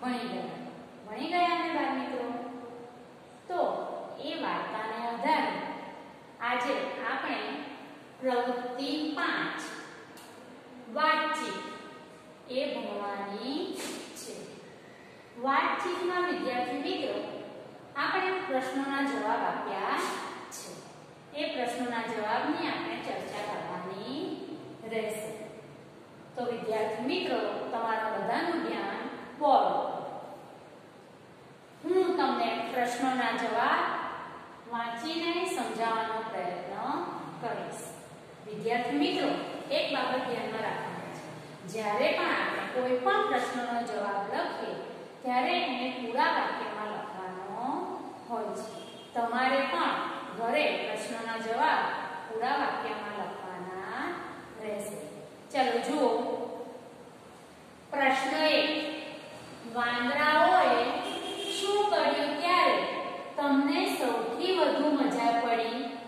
ભણી ગયા ભણી ગયા મિત્રો? તો એ વાર્તાને આધારે આજે આપણે પ્રવૃત્તિ પાંચ, વાતચીત. એ ભણવાની છે. વાતચીતમાં વિદ્યાર્થી મિત્રો, આપણે પ્રશ્નોના જવાબ આપ્યા છે. એ પ્રશ્નોના જવાબની આપણે ચર્ચા કરવાની રહેશે. તો વિદ્યાર્થી મિત્રો, તમારા બધાનું ધ્યાન બોર્ડ હું તમને પ્રશ્નોના જવાબ વાંચીને સમજાવવાનો પ્રયત્ન કરીશ. વિદ્યાર્થી મિત્રો, એક બાબત ધ્યાનમાં રાખવાની છે. જ્યારે પણ આપણે કોઈ પણ પ્રશ્નનો જવાબ લખીએ ત્યારે એને પૂરા વાક્યમાં લખવાનો હોય છે. તમારે પણ ઘરે પ્રશ્નના જવાબ પૂરા વાક્યમાં લખવાના રહેશે. ચલો જુઓ. પ્રશ્ન એક. વાંદરાઓએ શું કર્યું ત્યારે તમને સૌથી વધુ મજા પડી?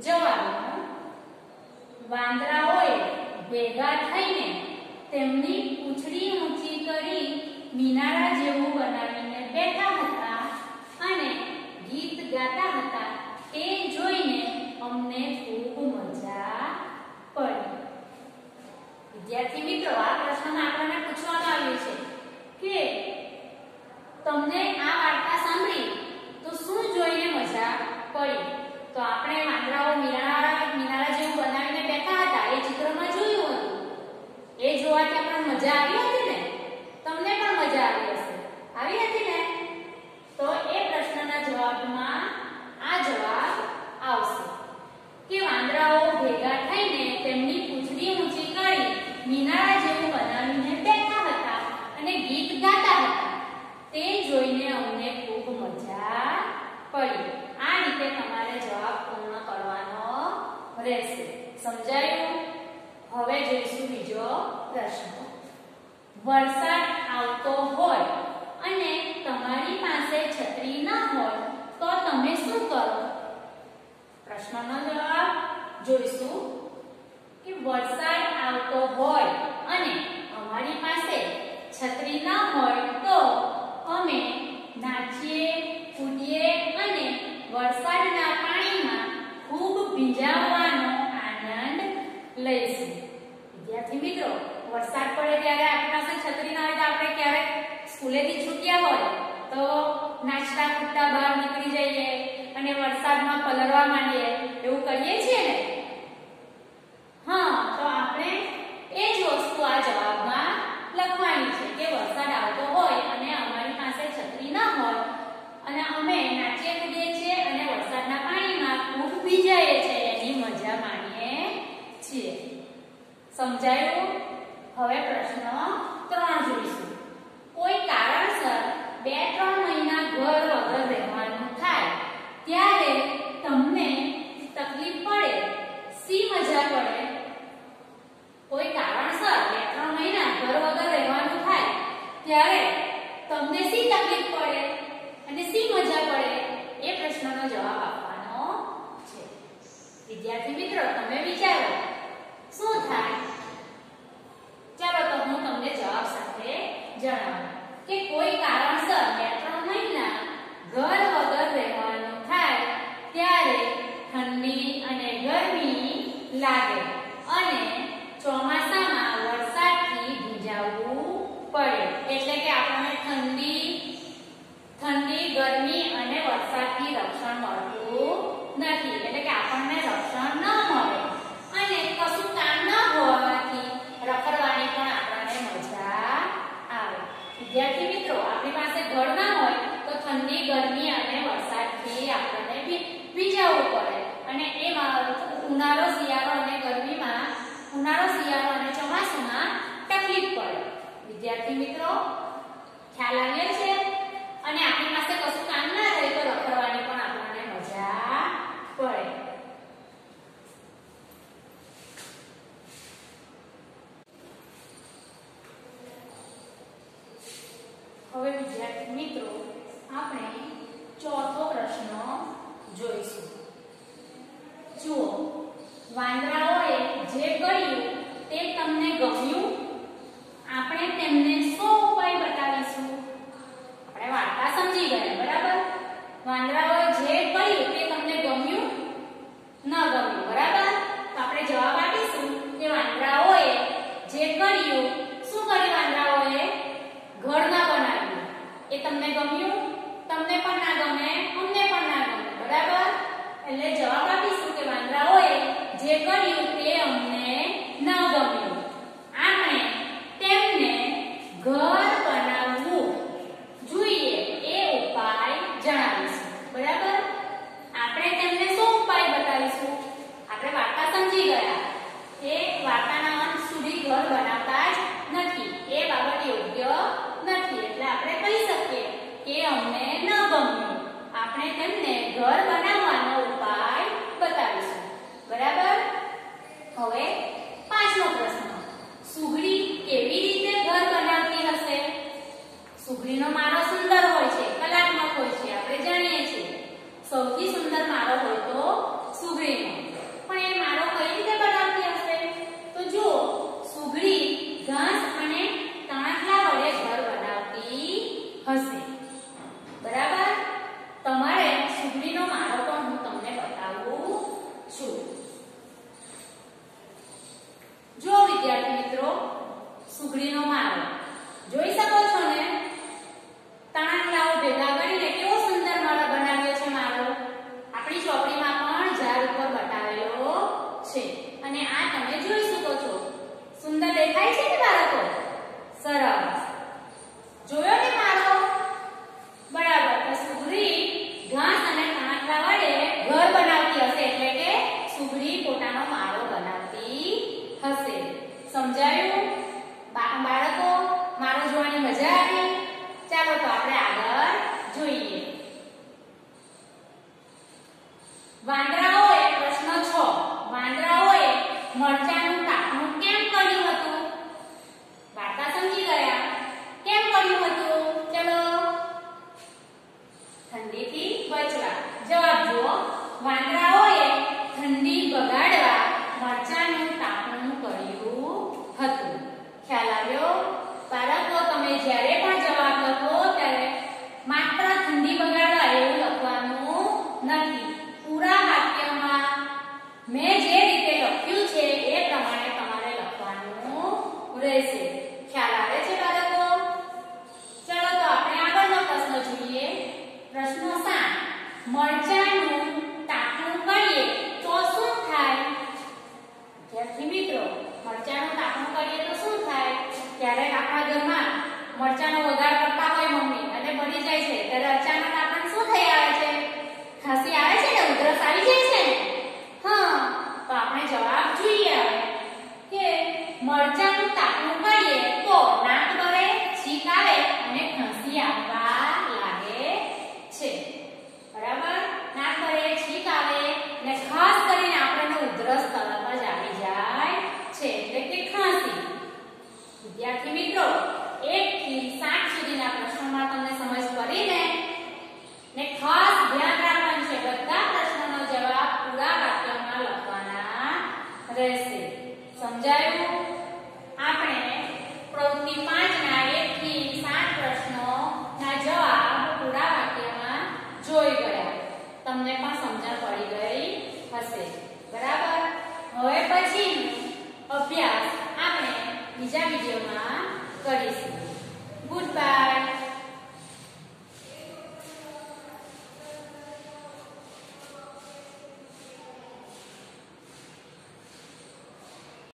જવાબ. વાંદરાઓએ ભેગા થઈને તેમની પૂંછડી ઊંચી કરી મિનારા જેવું બનાવીને બેઠા હતા અને ગીત ગાતા હતા. તે જોઈને અમને ખૂબ મજા પડી. વિદ્યાર્થી મિત્રો, આ પ્રશ્નમાં આપણને પૂછવામાં આવ્યું છે કે તમને આ વાર્તા સાંભળી તો શું જોઈને મજા પડી? તો આપણે વાંદરાઓ મિનારા મિનારા જેવું બનાવીને બેઠા હતા એ ચિત્રમાં જોયું હતું એ જોવાથી આપણને મજા આવી હતી ને? તમને પણ મજા આવી હશે. આવી હતી ને? તો એ પ્રશ્નના જવાબમાં આ જવાબ આવશે. કે વાંદરાઓ ભેગા થઈને તેમની પૂંછડી ઊંચી કરી મિનારા જેવું બનાવીને બેઠા હતા અને ગીત ગાતા હતા. તે જોઈને અમને ખૂબ મજા પડી. આ રીતે તમારે જવાબ પૂર્ણ કરવાનો રહેશે. સમજાયું? હવે જોઈશું પ્રશ્ન. વરસાદ આવતો હોય અને તમારી પાસે છત્રી ન હોય, તો તમે શું કરો? પ્રશ્નનો જવાબ જોઈશું કે વરસાદ આવતો હોય અને અમારી પાસે છત્રી ન હોય, તો અમે નાચીએ કૂદીએ અને વરસાદના પાણીમાં ખૂબ ભીંજાવવાનો આનંદ લઈશું. વિદ્યાર્થી મિત્રો વરસાદ પડે ત્યારે આપણી પાસે છત્રી ના હોય તો આપણે ક્યારેક સ્કૂલેથી છૂટ્યા હોય તો નાચતા કૂદતા બહાર નીકળી જઈએ અને વરસાદમાં પલળવા માંડીએ. એવું કરીએ છીએ ને હા તો આપણે એ જ વસ્તુ આ જવાબમાં લખવાની છે કે વરસાદ આવતો હોય અને અમારી પાસે છત્રી ન હોય અને અમે નાચીએ કૂદીએ છીએ અને વરસાદના પાણીમાં ખૂબ ભીજાઈએ છીએ એની મજા માણીએ છીએ સમજાયું હવે પ્રશ્ન ત્રણ જોઈશું કોઈ કારણસર બે ત્રણ મહિના ઘર વગર રહેવાનું થાય ત્યારે તમને તકલીફ પડે સી મજા પડે કોઈ કારણસર બે ત્રણ મહિના ઘર વગર રહેવાનું થાય ત્યારે તમને સી તકલીફ પડે? અને સી મજા પડે? એ પ્રશ્નનો જવાબ આપવાનો છે. વિદ્યાર્થી મિત્રો, તમે વિચારો, શું થાય? ચાલો તો હું તમને જવાબ સાથે જણાવું કે કોઈ કારણસર બે ત્રણ મહિના ઘર વગર રહેવાનું થાય, ત્યારે ઠંડી અને ગરમી લાગે અને ચોમાસામાં હવે વિદ્યાર્થી મિત્રો આપણે ચોથો પ્રશ્ન જોઈશું. જુઓ વાંદરાઓએ જે કર્યું તે તમને ગમ્યું? 1 રહેશે. ખ્યાલ આવે છે બાળકો? ચલો તો આપણે આગળનો પ્રશ્ન જોઈએ. પ્રશ્ન 7 મરચાનું તાપણું કરીએ તો શું થાય? વિદ્યાર્થી મિત્રો, મરચાનું તાપણું કરીએ તો શું થાય? ત્યારે આપણા ઘરમાં મરચાનો વઘાર કરતા હોય મમ્મી અને બની જાય છે. ત્યારે અચાનક આપણને શું થઈ આવે છે? ખાંસી આવે છે ને? ઉધરસ આવી જાય છે હા, તો આપણે જવાબ જોઈએ હવે. 我将打入欢迎 બરાબર? હવે પછી અભ્યાસ આપણે બીજા વિડીયોમાં કરીશું. Good bye